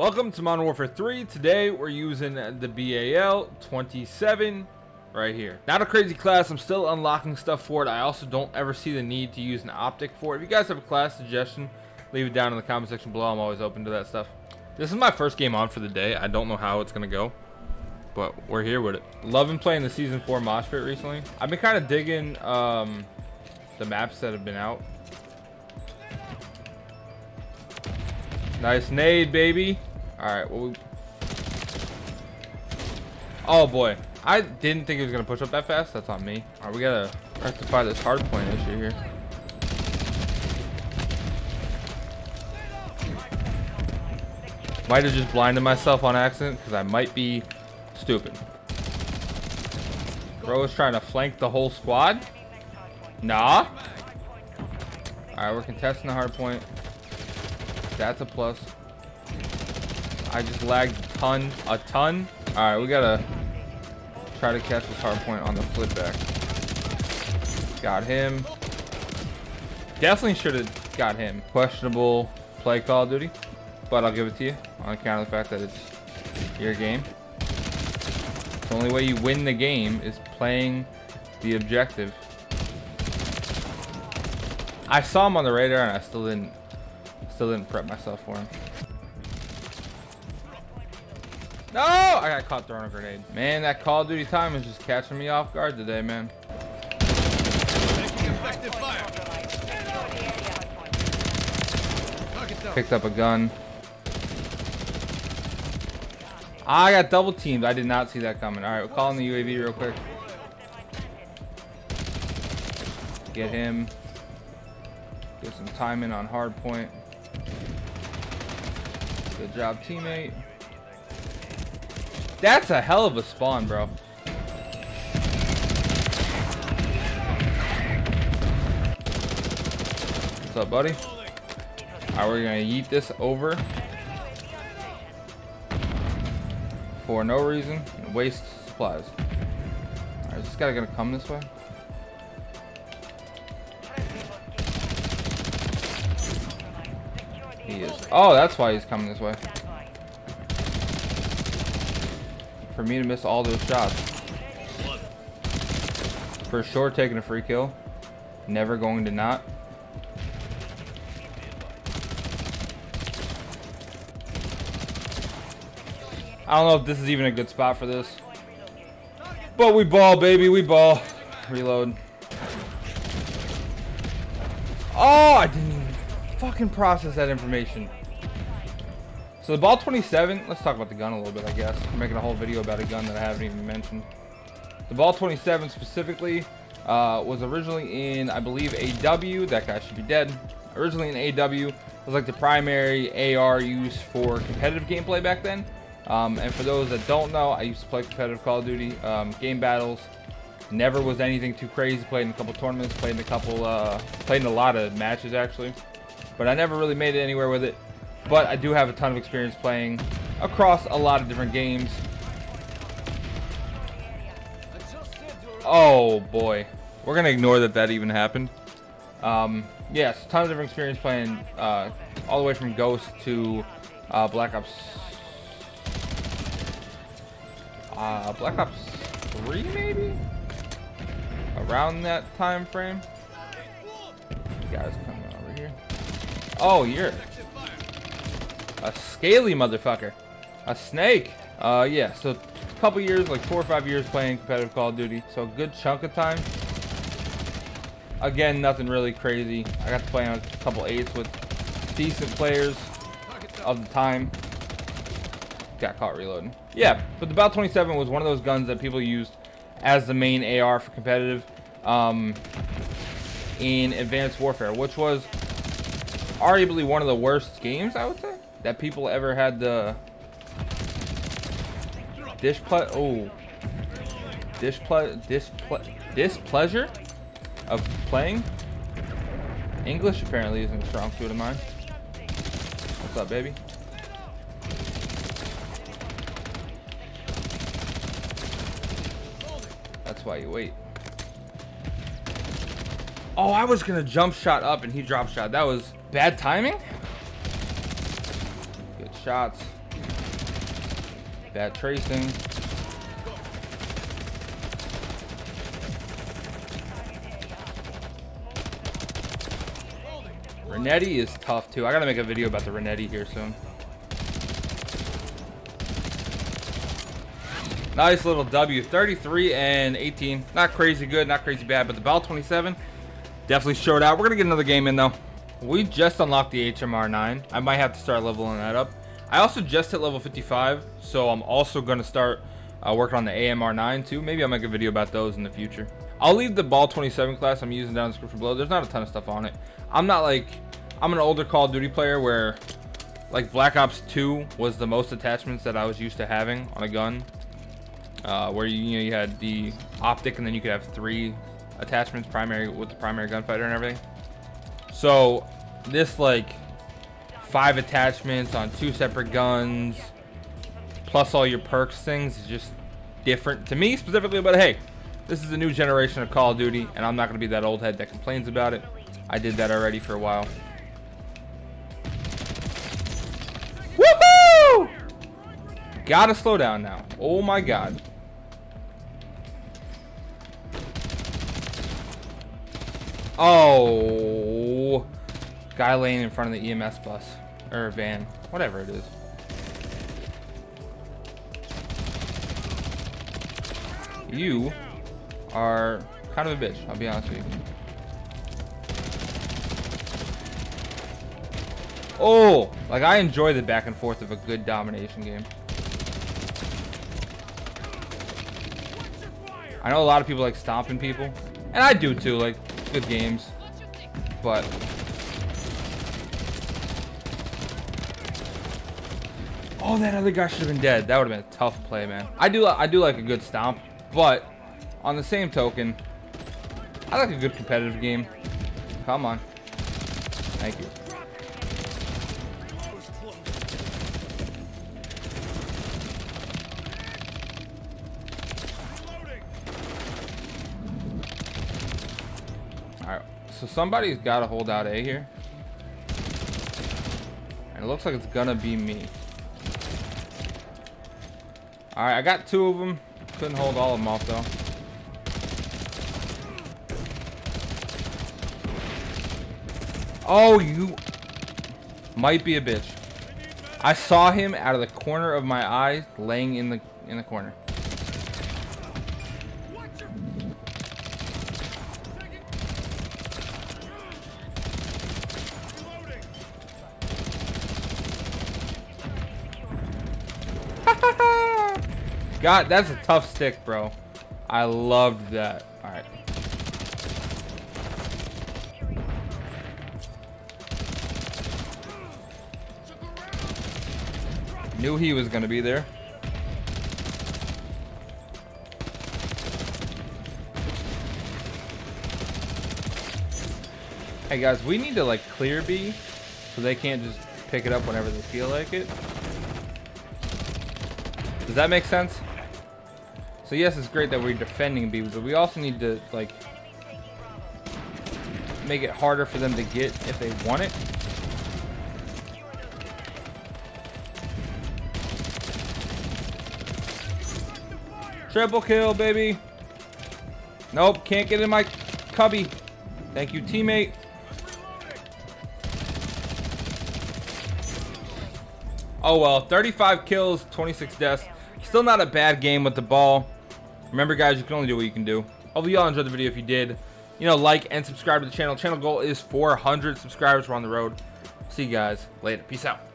Welcome to Modern Warfare 3. Today we're using the BAL 27 right here. Not a crazy class. I'm still unlocking stuff for it. I also don't ever see the need to use an optic for it. If you guys have a class suggestion, leave it down in the comment section below. I'm always open to that stuff. This is my first game on for the day. I don't know how it's going to go, but we're here with it. Loving playing the Season 4 Mosh recently. I've been kind of digging um, the maps that have been out. Nice nade, baby. All right. Well, we... Oh boy, I didn't think he was gonna push up that fast. That's on me. All right, we gotta rectify this hard point issue here. Might have just blinded myself on accident because I might be stupid. Bro is trying to flank the whole squad. Nah. All right, we're contesting the hard point. That's a plus. I just lagged a ton, a ton. All right, we gotta try to catch this hard point on the flip back. Got him. Definitely should have got him. Questionable play Call of Duty, but I'll give it to you on account of the fact that it's your game. The only way you win the game is playing the objective. I saw him on the radar and I still didn't Still didn't prep myself for him. No! I got caught throwing a grenade. Man, that Call of Duty time is just catching me off guard today, man. Picked up a gun. I got double teamed. I did not see that coming. All right, we're calling the UAV real quick. Get him. Get some timing on hard point. Good job, teammate. That's a hell of a spawn, bro. What's up, buddy? Alright, we're gonna yeet this over. For no reason. Waste supplies. Alright, is this guy gonna come this way? He is. Oh, that's why he's coming this way. For me to miss all those shots. For sure taking a free kill. Never going to not. I don't know if this is even a good spot for this. But we ball, baby. We ball. Reload. Oh, I didn't even fucking process that information. So the BAL 27, let's talk about the gun a little bit, I guess. I'm making a whole video about a gun that I haven't even mentioned. The BAL 27 specifically uh, was originally in, I believe, AW. That guy should be dead. Originally in AW, it was like the primary AR used for competitive gameplay back then. Um, and for those that don't know, I used to play competitive Call of Duty um, game battles. Never was anything too crazy. Played in a couple tournaments. Played in a couple. Uh, played in a lot of matches actually but I never really made it anywhere with it. But I do have a ton of experience playing across a lot of different games. Oh boy, we're gonna ignore that that even happened. Um, yes, tons of different experience playing uh, all the way from Ghost to uh, Black Ops. Uh, Black Ops 3 maybe? Around that time frame. Guys coming over here. Oh, you're a scaly motherfucker. A snake. Uh, yeah, so a couple years, like four or five years playing competitive Call of Duty. So a good chunk of time. Again, nothing really crazy. I got to play on a couple eights with decent players of the time. Got caught reloading. Yeah, but the Bal 27 was one of those guns that people used as the main AR for competitive um, in Advanced Warfare, which was arguably one of the worst games, I would say, that people ever had the displeasure. Oh, dish disple disple displeasure of playing. English apparently isn't a strong suit of mine. What's up, baby? That's why you wait. Oh, I was gonna jump shot up and he drop shot. That was Bad timing? Shots. Bad tracing. Renetti is tough too. I gotta make a video about the Renetti here soon. Nice little W. 33 and 18. Not crazy good, not crazy bad, but the BAL 27 definitely showed out. We're gonna get another game in though. We just unlocked the HRM9. I might have to start leveling that up. I also just hit level 55, so I'm also gonna start uh, working on the AMR9 too. Maybe I'll make a video about those in the future. I'll leave the BAL 27 class I'm using down in the description below. There's not a ton of stuff on it. I'm not like, I'm an older Call of Duty player where like Black Ops 2 was the most attachments that I was used to having on a gun. Uh, where you, you know you had the optic and then you could have three attachments primary with the primary gunfighter and everything. So this like five attachments on two separate guns plus all your perks things is just different to me specifically but hey this is a new generation of Call of Duty, and I'm not going to be that old head that complains about it. I did that already for a while. Woohoo! Gotta slow down now. Oh my god. Oh. Guy laying in front of the EMS bus. Or van. Whatever it is. You are kind of a bitch, I'll be honest with you. Oh, like I enjoy the back and forth of a good domination game. I know a lot of people like stomping people, and I do too, like good games, but Oh, that other guy should have been dead. That would have been a tough play, man. I do I do like a good stomp, but on the same token, I like a good competitive game. Come on. Thank you. Alright, so somebody's got to hold out A here. And it looks like it's gonna be me. Alright, I got two of them. Couldn't hold all of them off though. Oh, you might be a bitch. I saw him out of the corner of my eye, laying in the in the corner. God, that's a tough stick, bro. I loved that. All right. Knew he was going to be there. Hey guys, we need to like clear B so they can't just pick it up whenever they feel like it. Does that make sense? So yes, it's great that we're defending B, but we also need to like make it harder for them to get if they want it. Triple kill, baby. Nope, can't get in my cubby. Thank you, teammate. Oh well, 35 kills, 26 deaths. Still not a bad game with the BAL. Remember, guys, you can only do what you can do. Hopefully, y'all enjoyed the video. If you did, you know, like and subscribe to the channel. Channel goal is 400 subscribers. We're on the road. See you guys later. Peace out.